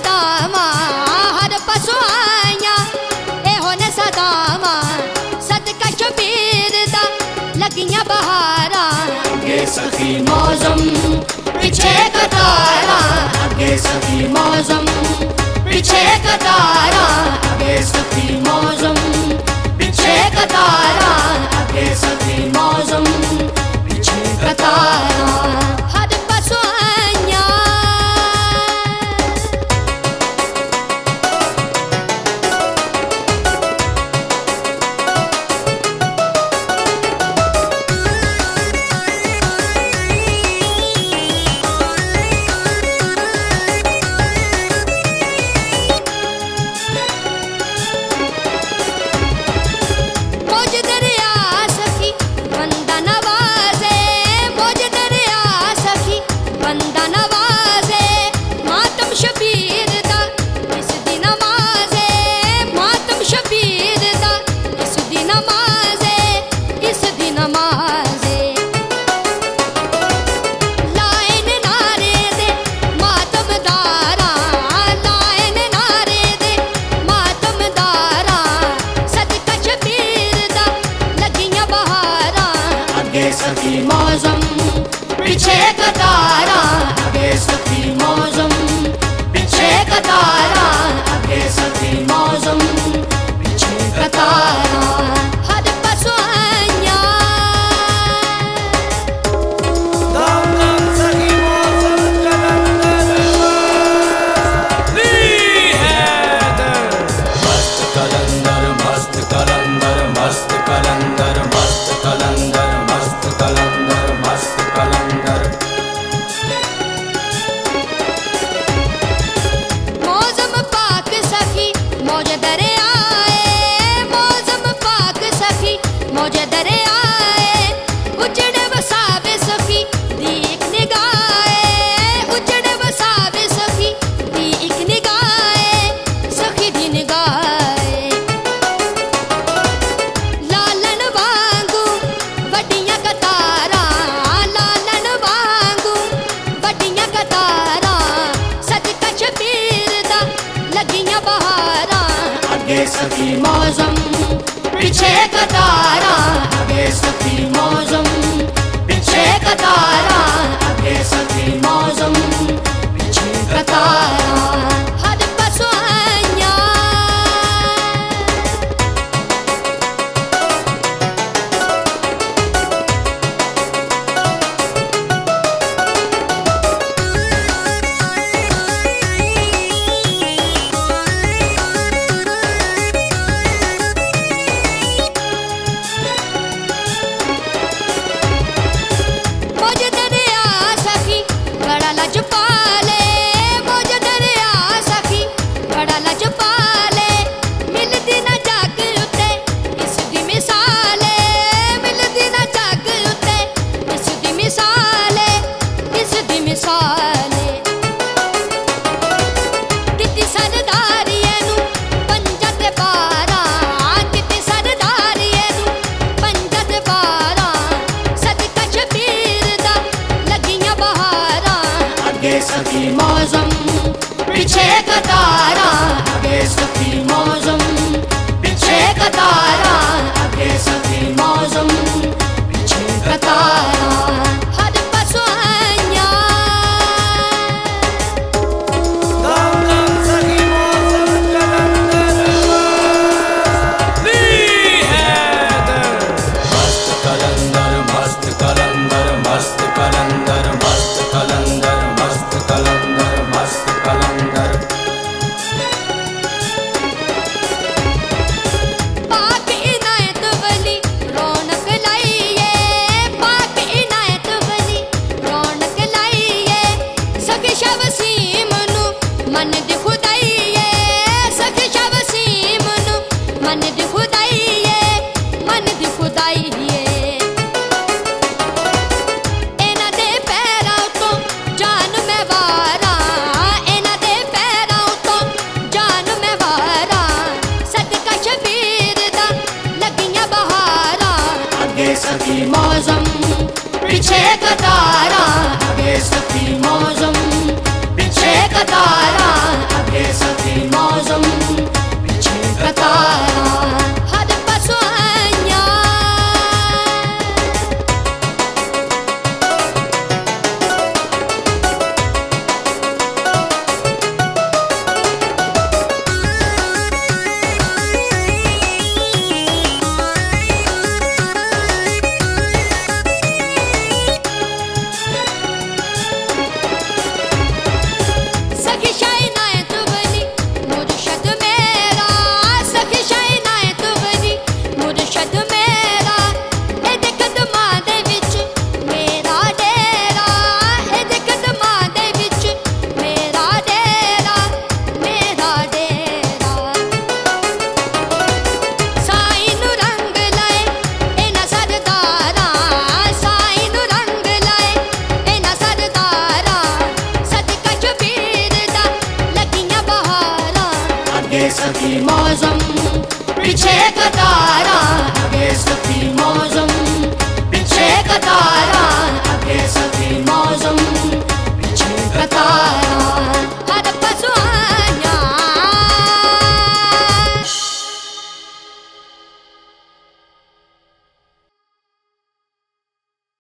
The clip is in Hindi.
सदामा, हर पशु आया। ए होने सदामा सदका दा लगियाँ बहारा। सखी मौजम पीछे कतार। मौजम पीछे कतारा अगे सफी मौजम पीछे कतारा अगे सफी मौजम पीछे कतारा तारा कतारा अगे सखी मौजम पीछे कतारा सखी मौजम पीछे कतारा आगे सखी मौजम पीछे कतारा आगे सखी